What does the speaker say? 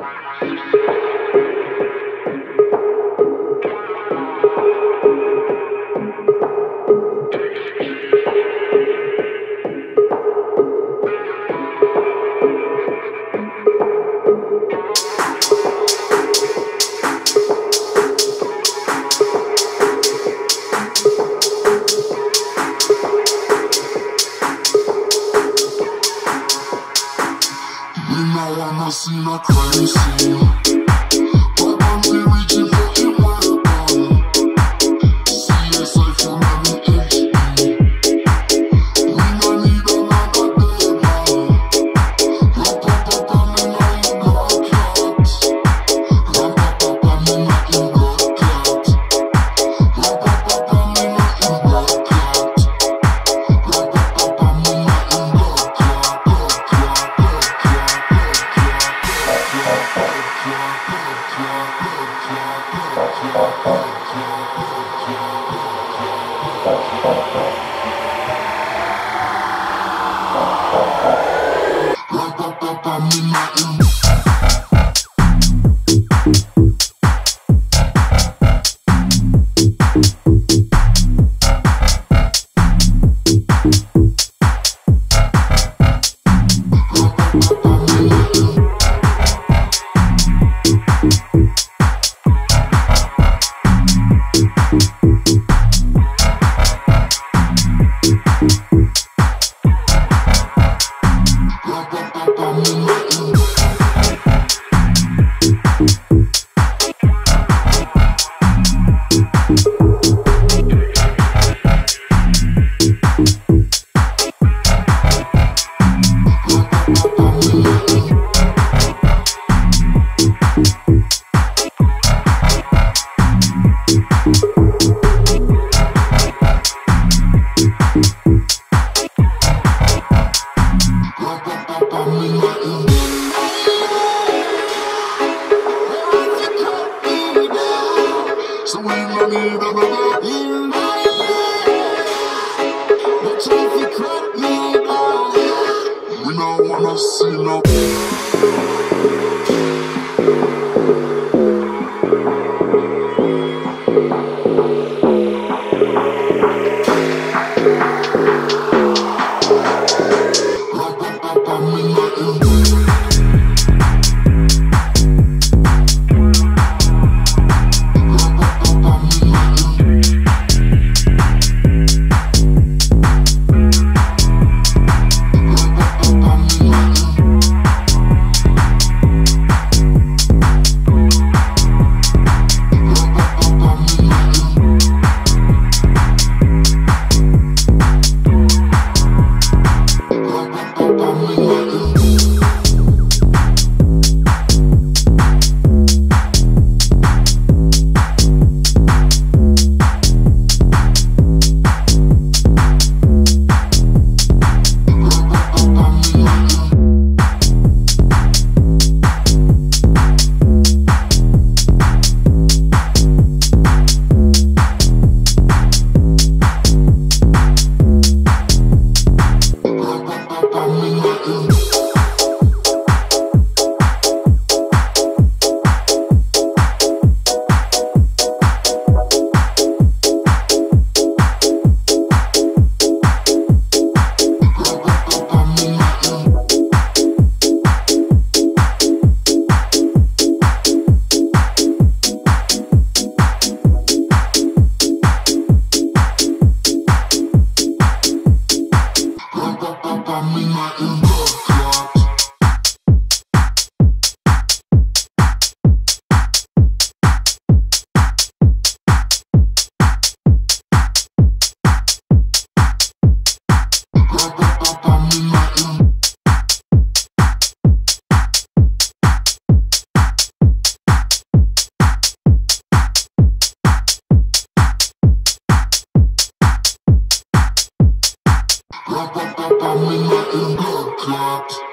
Bye. Nina wanna see no crime scene. But I'm the We don't wanna see no I'm in my own world. Rap, rap, rap, I'm in my blood clot.